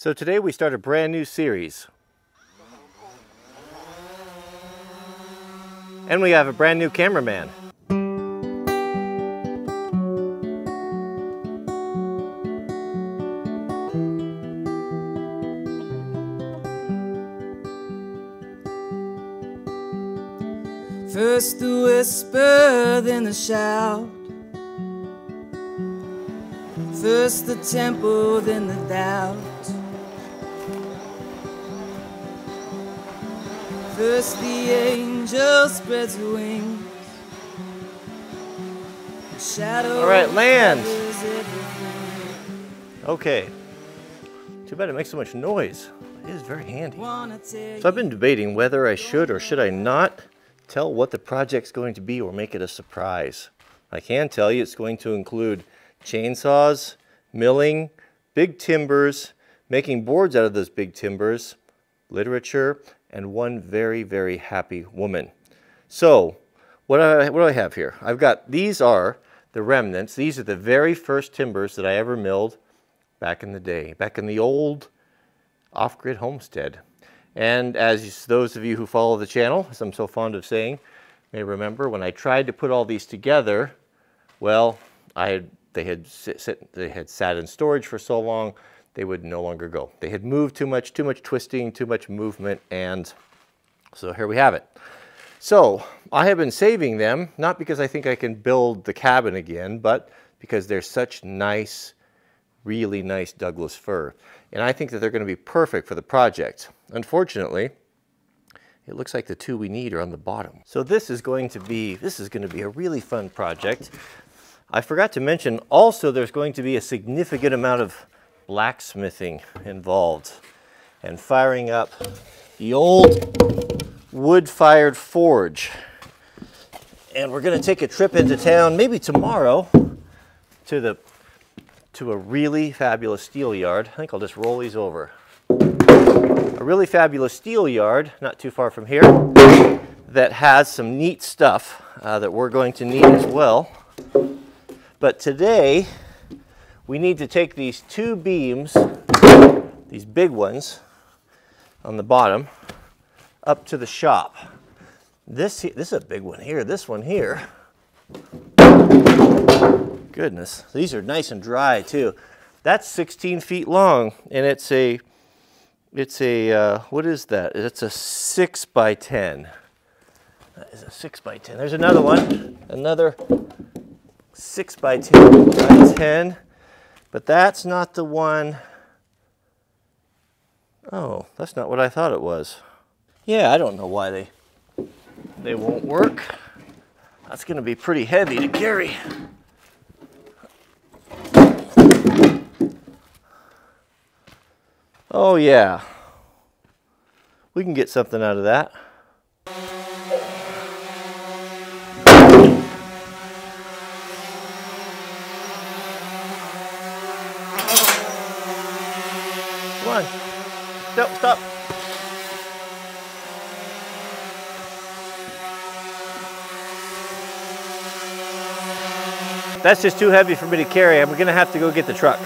So today we start a brand new series. And we have a brand new cameraman. First the whisper, then the shout. First the tempo, then the doubt. First the angel spreads her wings. Shadow All right, land. Okay. Too bad it makes so much noise. It is very handy. So I've been debating whether I should or should I not tell what the project's going to be or make it a surprise. I can tell you it's going to include chainsaws, milling, big timbers, making boards out of those big timbers, literature, and one very, very happy woman. So, what I, what do I have here? I've got, these are the remnants. These are the very first timbers that I ever milled back in the day, back in the old off-grid homestead. And as those of you who follow the channel, as I'm so fond of saying, may remember when I tried to put all these together, well, I had, they had sit, sit, they had sat in storage for so long, they would no longer go. They had moved too much, too much twisting, too much movement, and so here we have it. So I have been saving them, not because I think I can build the cabin again, but because they're such nice, really nice Douglas fir. And I think that they're going to be perfect for the project. Unfortunately, it looks like the two we need are on the bottom. So this is going to be, this is going to be a really fun project. I forgot to mention also there's going to be a significant amount of blacksmithing involved and firing up the old wood-fired forge. And we're going to take a trip into town, maybe tomorrow, to the to a really fabulous steel yard. I think I'll just roll these over. A really fabulous steel yard, not too far from here, that has some neat stuff uh, that we're going to need as well. But today, we need to take these two beams, these big ones on the bottom, up to the shop. This, this is a big one here. This one here. Goodness, these are nice and dry too. That's 16 feet long, and it's a, it's a, uh, what is that? It's a six by 10. That is a six by 10. There's another one, another six by 10 by 10, but that's not the one. Oh, that's not what I thought it was. Yeah, I don't know why they, they won't work. That's gonna be pretty heavy to carry. Oh yeah. We can get something out of that. Come on. That's just too heavy for me to carry. I'm gonna have to go get the truck.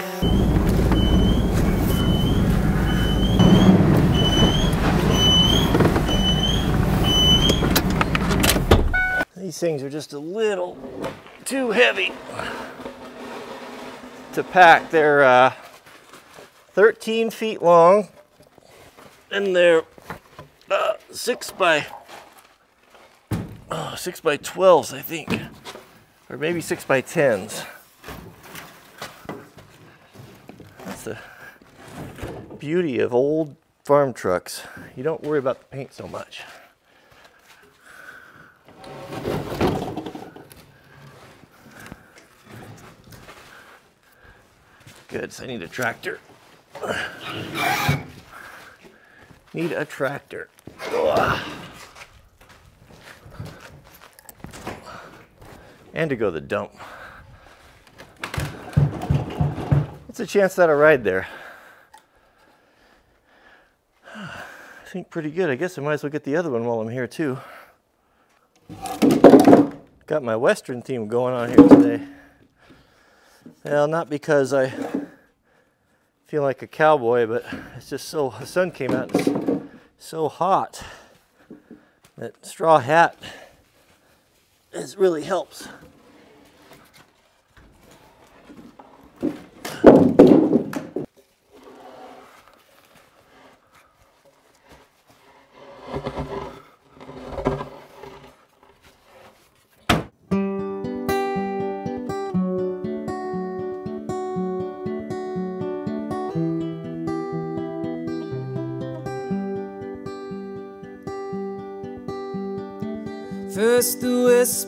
These things are just a little too heavy to pack. They're uh, 13 feet long and they're uh, six by uh, six by 12s, I think, or maybe six by 10s. That's the beauty of old farm trucks. You don't worry about the paint so much. Good, so I need a tractor. Need a tractor. Ugh. And to go to the dump. What's the chance that I ride there? I think pretty good. I guess I might as well get the other one while I'm here too. Got my Western theme going on here today. Well, not because I feel like a cowboy, but it's just so, the sun came out and it's so hot. That straw hat is really helps.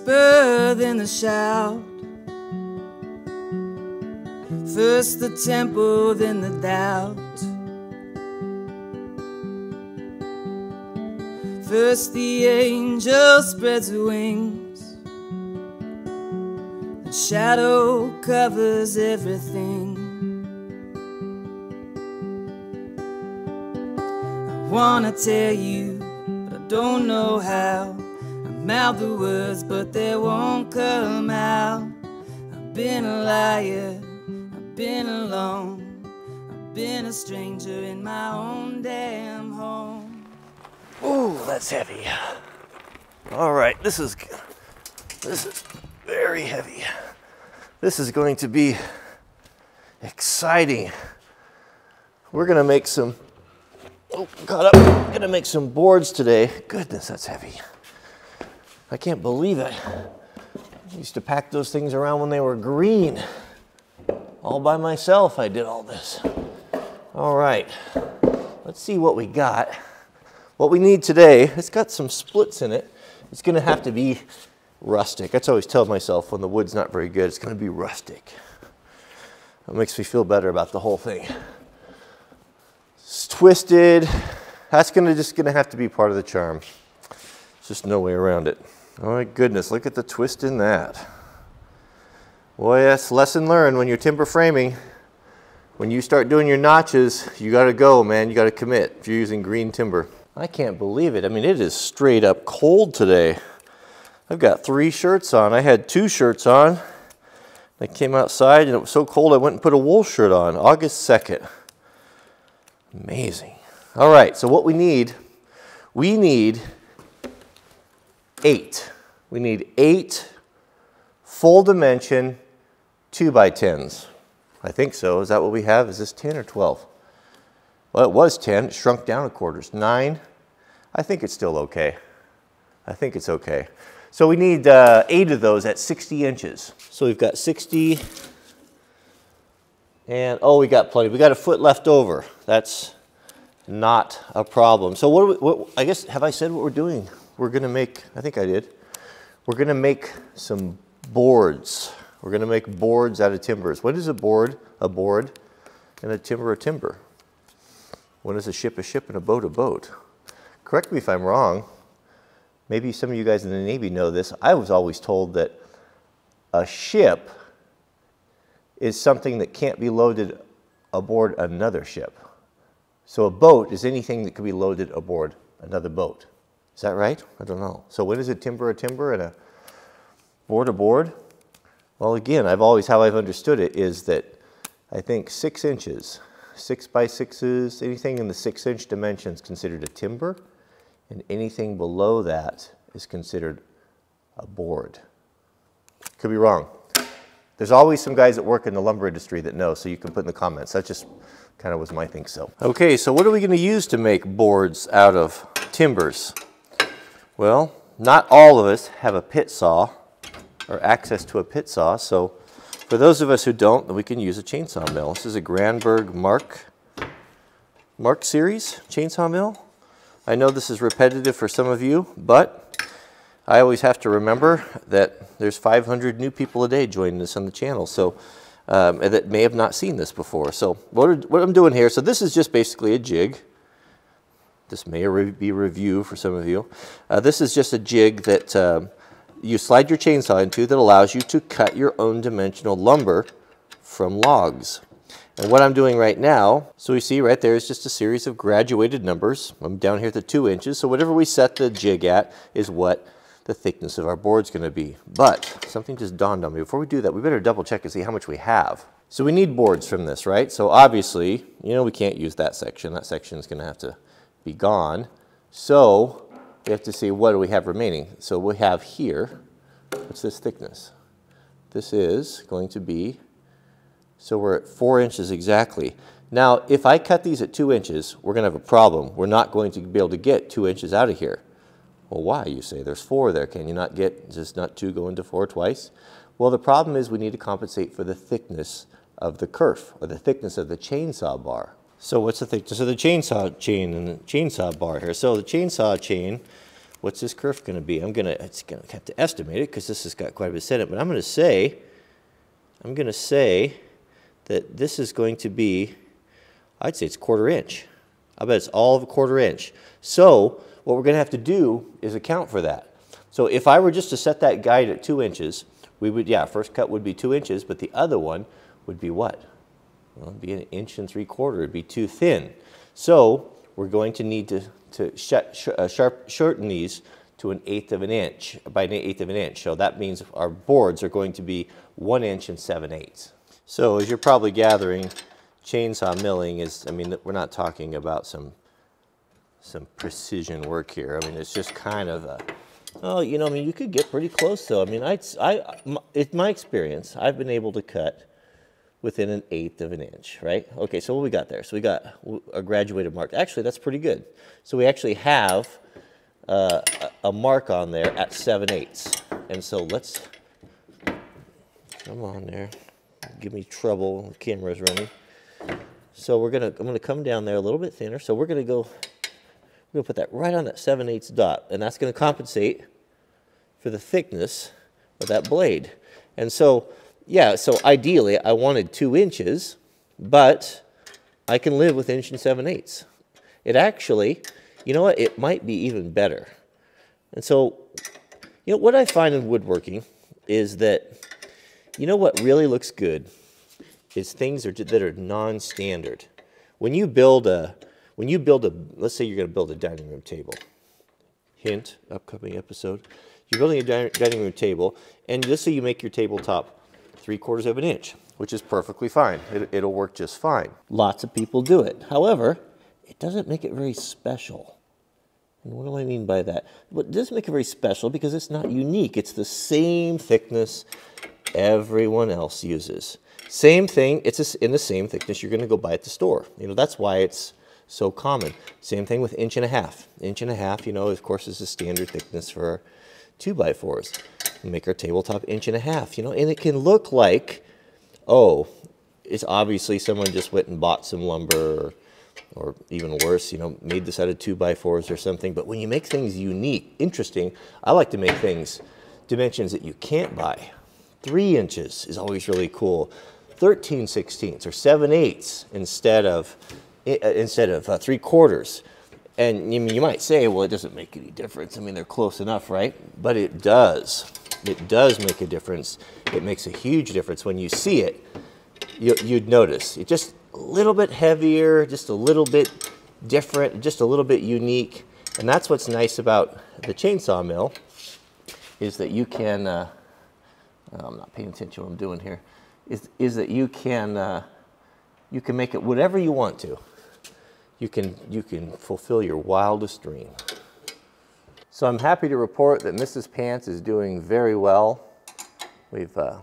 Whisper, then the shout. First the temple, then the doubt. First the angel spreads wings. The shadow covers everything. I wanna tell you, but I don't know how. Mouth the words, but they won't come out. I've been a liar, I've been alone, I've been a stranger in my own damn home. Ooh, that's heavy. All right, this is this is very heavy. This is going to be exciting. We're gonna make some. Oh, got up. Gonna make some boards today. Goodness, that's heavy. I can't believe it. I used to pack those things around when they were green. All by myself, I did all this. All right, let's see what we got. What we need today, it's got some splits in it. It's gonna have to be rustic. That's always tell myself when the wood's not very good, it's gonna be rustic. That makes me feel better about the whole thing. It's twisted. That's gonna just gonna have to be part of the charm. There's just no way around it. Oh my goodness, look at the twist in that. Boy, that's lesson learned when you're timber framing. When you start doing your notches, you gotta go, man. You gotta commit if you're using green timber. I can't believe it. I mean, it is straight up cold today. I've got three shirts on. I had two shirts on. I came outside and it was so cold I went and put a wool shirt on, August 2nd. Amazing. All right, so what we need, we need eight. We need eight full dimension two by tens. I think so. Is that what we have? Is this 10 or 12? Well, it was 10. It shrunk down a quarter. quarters. Nine. I think it's still okay. I think it's okay. So we need uh, eight of those at 60 inches. So we've got 60, and oh, we got plenty. We got a foot left over. That's not a problem. So what, we, what I guess, have I said what we're doing? We're gonna make, I think I did. We're gonna make some boards. We're gonna make boards out of timbers. What is a board? A board and a timber a timber. When is a ship a ship and a boat a boat? Correct me if I'm wrong. Maybe some of you guys in the Navy know this. I was always told that a ship is something that can't be loaded aboard another ship. So a boat is anything that can be loaded aboard another boat. Is that right? I don't know. So when is a timber a timber and a board a board? Well, again, I've always, how I've understood it is that I think six inches, six by sixes, anything in the six inch dimensions considered a timber, and anything below that is considered a board. Could be wrong. There's always some guys that work in the lumber industry that know, so you can put in the comments. That just kind of was my think so. Okay, so what are we going to use to make boards out of timbers? Well, not all of us have a pit saw or access to a pit saw, so for those of us who don't, we can use a chainsaw mill. This is a Granberg Mark, Mark series chainsaw mill. I know this is repetitive for some of you, but I always have to remember that there's 500 new people a day joining us on the channel, so um, that may have not seen this before. So what, are, what I'm doing here, so this is just basically a jig. This may re be review for some of you. Uh, this is just a jig that um, you slide your chainsaw into that allows you to cut your own dimensional lumber from logs. And what I'm doing right now, so we see right there is just a series of graduated numbers. I'm down here at the two inches, so whatever we set the jig at is what the thickness of our board's gonna be. But something just dawned on me. Before we do that, we better double check and see how much we have. So we need boards from this, right? So obviously, you know, we can't use that section. That section is going to have to be gone. So we have to see what do we have remaining. So we have here, what's this thickness? This is going to be, so we're at four inches exactly. Now, if I cut these at two inches, we're going to have a problem. We're not going to be able to get two inches out of here. Well, why? You say there's four there. Can you not get just not two go into four twice? Well, the problem is we need to compensate for the thickness of the kerf or the thickness of the chainsaw bar. So what's the thickness of the chainsaw chain and the chainsaw bar here? So the chainsaw chain, what's this kerf going to be? I'm going to, it's going to have to estimate it because this has got quite a bit set but I'm going to say, I'm going to say that this is going to be, I'd say it's quarter inch. I bet it's all of a quarter inch. So what we're going to have to do is account for that. So if I were just to set that guide at two inches, we would, yeah, first cut would be two inches, but the other one would be what? Well, it'd be an inch and three quarter. It'd be too thin. So we're going to need to, to sh uh, sharp, shorten these to an eighth of an inch, by an eighth of an inch. So that means our boards are going to be one inch and seven eighths. So as you're probably gathering, chainsaw milling is, I mean, we're not talking about some, some precision work here. I mean, it's just kind of a, oh, you know, I mean, you could get pretty close though. I mean, I, I, it's my experience, I've been able to cut within an eighth of an inch, right? Okay, so what we got there? So we got a graduated mark. Actually, that's pretty good. So we actually have uh, a mark on there at 7 eighths. And so let's, come on there, give me trouble, the camera's running. So we're gonna, I'm gonna come down there a little bit thinner. So we're gonna go, we're gonna put that right on that 7 eighths dot. And that's gonna compensate for the thickness of that blade. And so yeah, so ideally I wanted two inches, but I can live with inch and seven eighths. It actually, you know what, it might be even better. And so, you know, what I find in woodworking is that, you know what really looks good is things are, that are non-standard. When you build a, when you build a, let's say you're going to build a dining room table. Hint, upcoming episode. You're building a dining room table, and let's say you make your tabletop three quarters of an inch, which is perfectly fine. It, it'll work just fine. Lots of people do it. However, it doesn't make it very special. And what do I mean by that? Well, it doesn't make it very special because it's not unique. It's the same thickness everyone else uses. Same thing, it's in the same thickness you're gonna go buy at the store. You know, that's why it's so common. Same thing with inch and a half. Inch and a half, you know, of course, is the standard thickness for two by fours make our tabletop inch and a half, you know, and it can look like, oh, it's obviously someone just went and bought some lumber or, or even worse, you know, made this out of two by fours or something. But when you make things unique, interesting, I like to make things dimensions that you can't buy. Three inches is always really cool. 13 sixteenths or 7 eighths instead of, uh, instead of uh, three quarters. And you, you might say, well, it doesn't make any difference. I mean, they're close enough, right? But it does it does make a difference. It makes a huge difference when you see it. You, would notice it's just a little bit heavier, just a little bit different, just a little bit unique. And that's what's nice about the chainsaw mill is that you can, uh, oh, I'm not paying attention to what I'm doing here, is, is that you can, uh, you can make it whatever you want to. You can, you can fulfill your wildest dream. So I'm happy to report that Mrs. Pants is doing very well. We've uh,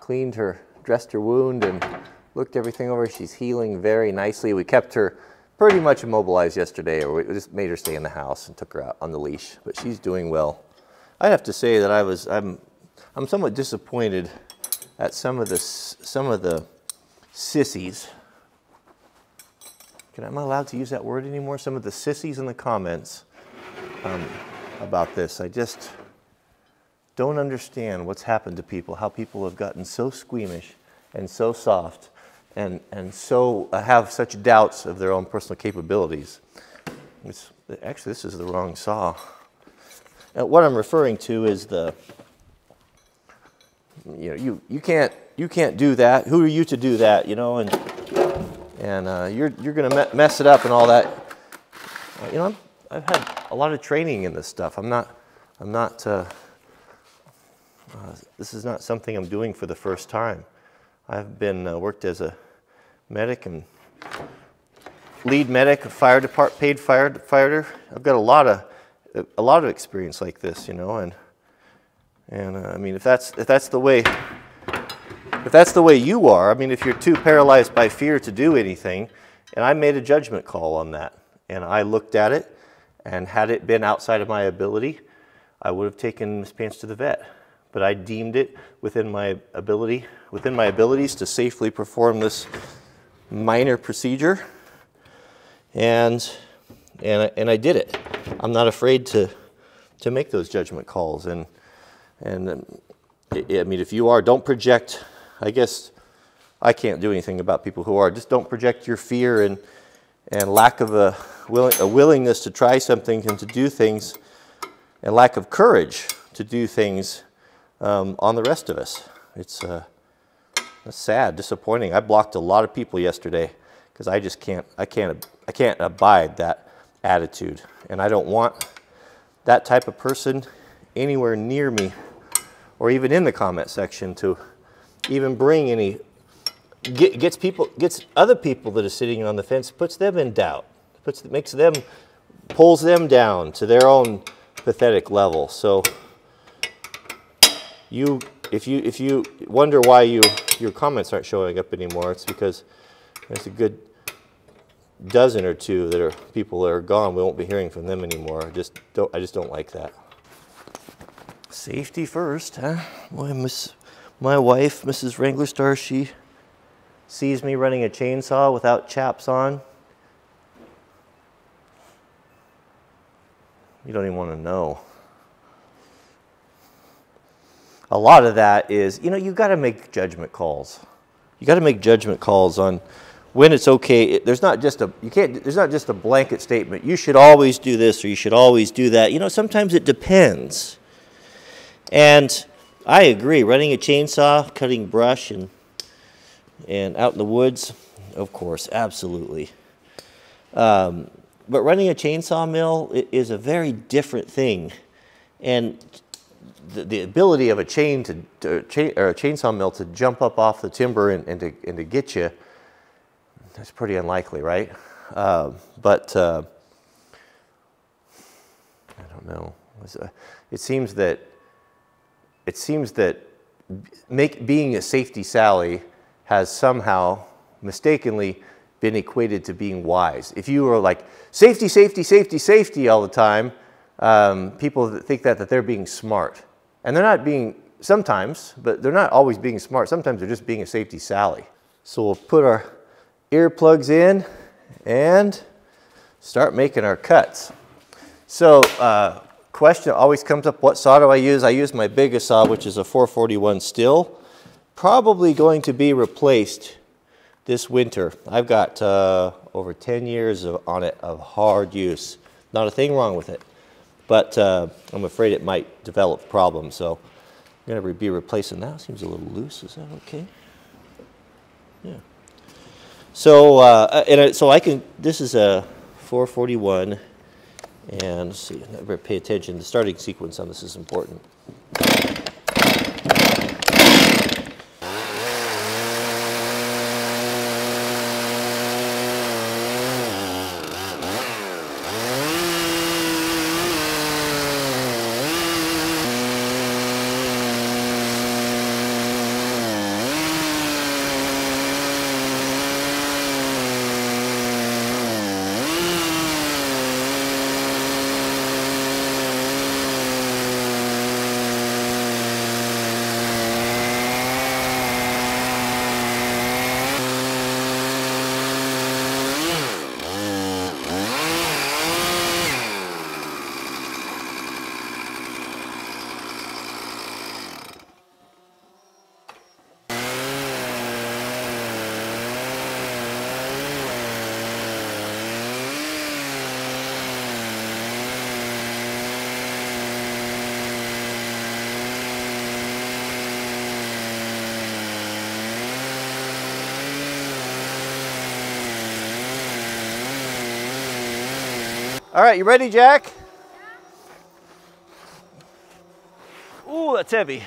cleaned her, dressed her wound and looked everything over. She's healing very nicely. We kept her pretty much immobilized yesterday, or we just made her stay in the house and took her out on the leash, but she's doing well. I have to say that I was, I'm, I'm somewhat disappointed at some of the, some of the sissies. Am I allowed to use that word anymore? Some of the sissies in the comments um, about this. I just don't understand what's happened to people, how people have gotten so squeamish and so soft and, and so uh, have such doubts of their own personal capabilities. It's, actually, this is the wrong saw. Uh, what I'm referring to is the, you know, you, you, can't, you can't do that. Who are you to do that, you know? And, and uh, you're, you're going to me mess it up and all that. Uh, you know, I'm, I've had a lot of training in this stuff. I'm not, I'm not, uh, uh, this is not something I'm doing for the first time. I've been uh, worked as a medic and lead medic, a fire department, paid firefighter. I've got a lot of a lot of experience like this, you know, and and uh, I mean, if that's if that's the way if that's the way you are, I mean, if you're too paralyzed by fear to do anything, and I made a judgment call on that, and I looked at it, and had it been outside of my ability, I would have taken Miss Pants to the vet. But I deemed it within my ability, within my abilities to safely perform this minor procedure, and and and I did it. I'm not afraid to to make those judgment calls, and and um, I mean, if you are, don't project. I guess I can't do anything about people who are. Just don't project your fear and and lack of a, a willingness to try something and to do things, and lack of courage to do things um, on the rest of us. It's uh, sad, disappointing. I blocked a lot of people yesterday because I just can't. I can't. I can't abide that attitude, and I don't want that type of person anywhere near me, or even in the comment section to even bring any get, gets people gets other people that are sitting on the fence puts them in doubt puts makes them pulls them down to their own pathetic level. So you if you if you wonder why you your comments aren't showing up anymore it's because there's a good dozen or two that are people that are gone. We won't be hearing from them anymore. I just don't I just don't like that. Safety first huh? Boy miss my wife mrs Wranglerstar she sees me running a chainsaw without chaps on, you don't even want to know. A lot of that is, you know, you've got to make judgment calls. You got to make judgment calls on when it's okay. There's not just a you can't. There's not just a blanket statement. You should always do this or you should always do that. You know, sometimes it depends. And I agree. Running a chainsaw, cutting brush, and and out in the woods, of course, absolutely. Um, but running a chainsaw mill is a very different thing. And the, the ability of a chain to, to chain, or a chainsaw mill to jump up off the timber and, and, to, and to get you, that's pretty unlikely, right? Uh, but uh, I don't know. It seems that it seems that make, being a safety Sally has somehow mistakenly been equated to being wise. If you are like safety, safety, safety, safety all the time, um, people think that, that they're being smart. And they're not being, sometimes, but they're not always being smart. Sometimes they're just being a safety Sally. So we'll put our earplugs in and start making our cuts. So uh, question always comes up, what saw do I use? I use my biggest saw, which is a 441 Stihl probably going to be replaced this winter. I've got uh, over 10 years of, on it of hard use. Not a thing wrong with it, but uh, I'm afraid it might develop problems. So I'm going to be replacing that. Seems a little loose. Is that okay? Yeah. So uh, and so I can. This is a 441, and see. Pay attention. The starting sequence on this is important. All right, you ready, Jack? Ooh, that's heavy.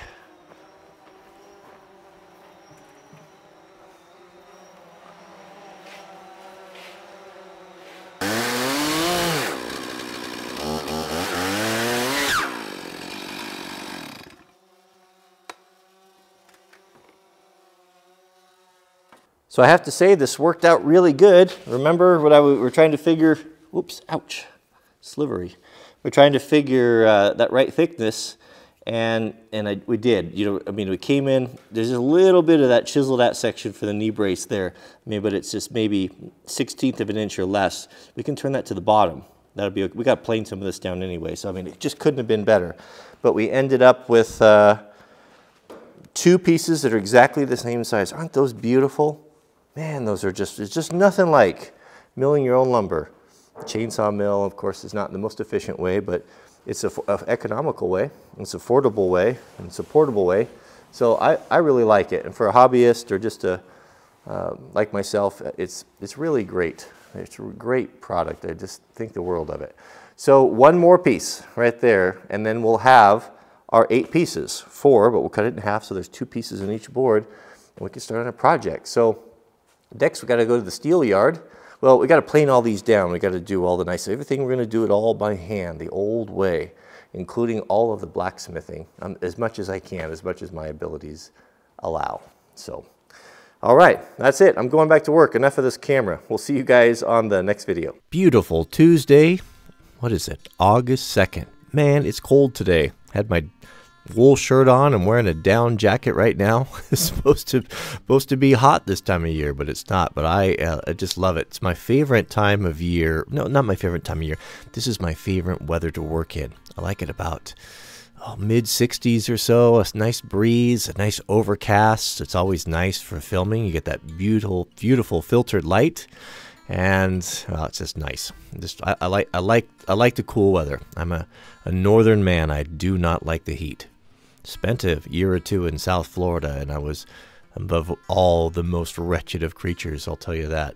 So I have to say this worked out really good. Remember what I we were trying to figure, whoops, ouch slivery. We're trying to figure uh, that right thickness and and I, we did. You know, I mean, we came in. There's a little bit of that chiseled out section for the knee brace there. I mean, but it's just maybe 16th of an inch or less. We can turn that to the bottom. That'll be. We got planed some of this down anyway. So I mean, it just couldn't have been better. But we ended up with uh, two pieces that are exactly the same size. Aren't those beautiful? Man, those are just. It's just nothing like milling your own lumber. Chainsaw mill, of course, is not the most efficient way, but it's an economical way, it's affordable way, and it's a portable way. So I, I really like it. And for a hobbyist or just a, uh, like myself, it's, it's really great. It's a great product. I just think the world of it. So one more piece right there, and then we'll have our eight pieces, four, but we'll cut it in half so there's two pieces in each board, and we can start on a project. So next we got to go to the steel yard well, we got to plane all these down. We got to do all the nice, everything we're going to do it all by hand, the old way, including all of the blacksmithing, um, as much as I can, as much as my abilities allow. So, all right, that's it. I'm going back to work. Enough of this camera. We'll see you guys on the next video. Beautiful Tuesday. What is it? August 2nd. Man, it's cold today. Had my wool shirt on. I'm wearing a down jacket right now. it's supposed to supposed to be hot this time of year, but it's not. But I, uh, I just love it. It's my favorite time of year. No, not my favorite time of year. This is my favorite weather to work in. I like it about oh, mid 60s or so. A nice breeze, a nice overcast. It's always nice for filming. You get that beautiful, beautiful filtered light and it's just nice. Just I, I, like I like I like the cool weather. I'm a, a northern man. I do not like the heat spent a year or two in South Florida, and I was above all the most wretched of creatures, I'll tell you that.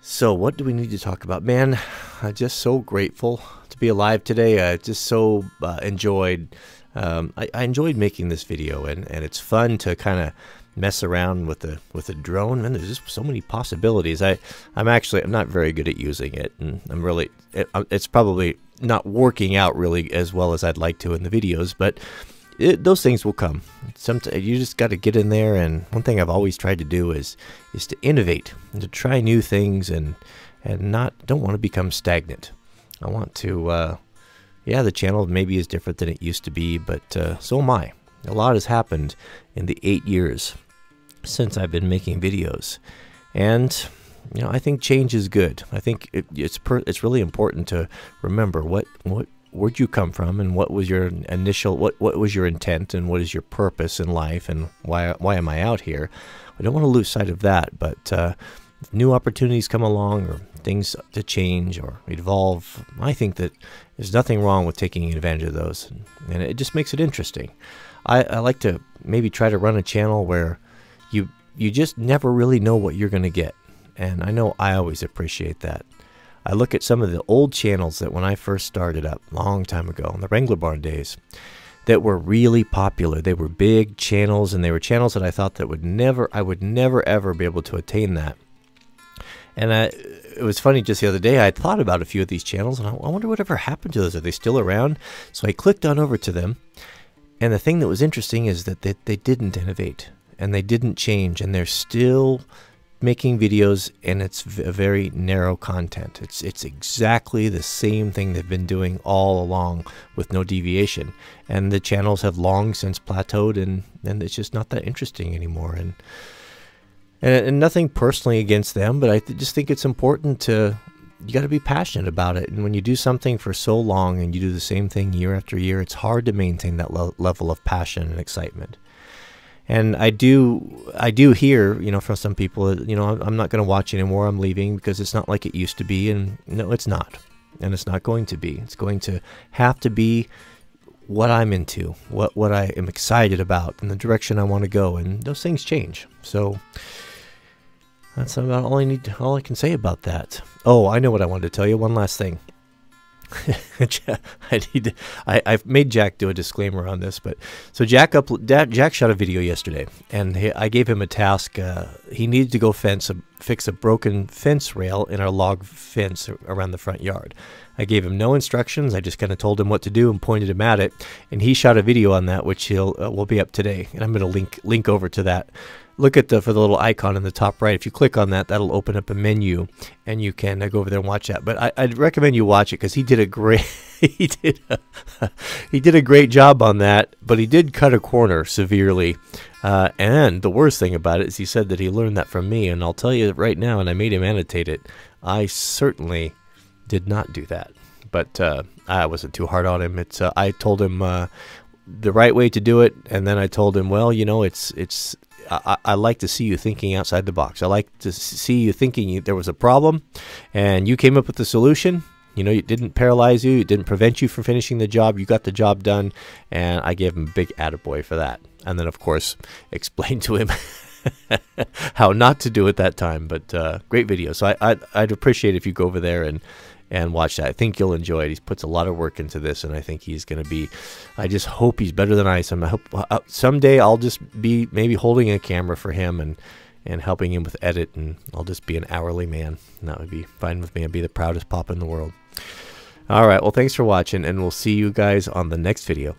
So, what do we need to talk about? Man, I'm just so grateful to be alive today. I just so uh, enjoyed. Um, I, I, enjoyed making this video, and, and it's fun to kind of mess around with the with a drone. And there's just so many possibilities. I I'm actually I'm not very good at using it, and I'm really it, it's probably not working out really as well as I'd like to in the videos, but it, those things will come. Sometimes you just got to get in there. And one thing I've always tried to do is is to innovate and to try new things and and not don't want to become stagnant. I want to. Uh, yeah, the channel maybe is different than it used to be, but uh, so am I. A lot has happened in the eight years since I've been making videos, and you know, I think change is good. I think it, it's per, it's really important to remember what what where'd you come from and what was your initial what what was your intent and what is your purpose in life and why why am I out here? I don't want to lose sight of that, but uh, new opportunities come along or things to change or evolve, I think that there's nothing wrong with taking advantage of those, and it just makes it interesting. I, I like to maybe try to run a channel where you just never really know what you're going to get and I know I always appreciate that. I look at some of the old channels that when I first started up, long time ago, in the Wrangler Barn days, that were really popular. They were big channels, and they were channels that I thought that would never, I would never ever be able to attain that. And I, it was funny just the other day, I thought about a few of these channels, and I, I wonder whatever happened to those. Are they still around? So I clicked on over to them, and the thing that was interesting is that they, they didn't innovate, and they didn't change, and they're still making videos and it's a very narrow content. It's it's exactly the same thing they've been doing all along with no deviation. And the channels have long since plateaued and, and it's just not that interesting anymore. And, and and nothing personally against them, but I th just think it's important to you got to be passionate about it. And when you do something for so long and you do the same thing year after year, it's hard to maintain that le level of passion and excitement and I do I do hear you know from some people that, you know I'm not going to watch anymore I'm leaving because it's not like it used to be and no it's not. And it's not going to be. It's going to have to be what I'm into what what I am excited about and the direction I want to go and those things change. So that's about all I need all I can say about that. Oh I know what I wanted to tell you. One last thing I need to, I, I've made Jack do a disclaimer on this, but so Jack up Jack shot a video yesterday, and he, I gave him a task. Uh, he needed to go fence a, fix a broken fence rail in our log fence around the front yard. I gave him no instructions. I just kind of told him what to do and pointed him at it, and he shot a video on that, which he'll uh, will be up today, and I'm going to link link over to that look at the for the little icon in the top right. If you click on that, that'll open up a menu, and you can uh, go over there and watch that. But I, would recommend you watch it because he did a great he did a, he did a great job on that. But he did cut a corner severely. Uh, and the worst thing about it is he said that he learned that from me, and I'll tell you right now, and I made him annotate it. I certainly did not do that, but uh, I wasn't too hard on him. It's uh, I told him uh, the right way to do it, and then I told him, well, you know, it's it's I, I, like to see you thinking outside the box. I like to see you thinking you, there was a problem, and you came up with the solution. You know, it didn't paralyze you. It didn't prevent you from finishing the job. You got the job done, and I gave him a big attaboy for that. And then, of course, explained to him how not to do it that time. But uh, great video. So I, I'd, I'd appreciate if you go over there and and watch that. I think you'll enjoy it. He puts a lot of work into this, and I think he's going to be. I just hope he's better than I am. I hope uh, someday I'll just be maybe holding a camera for him and and helping him with edit, and I'll just be an hourly man. And that would be fine with me. I'd be the proudest pop in the world. All right. Well, thanks for watching, and we'll see you guys on the next video.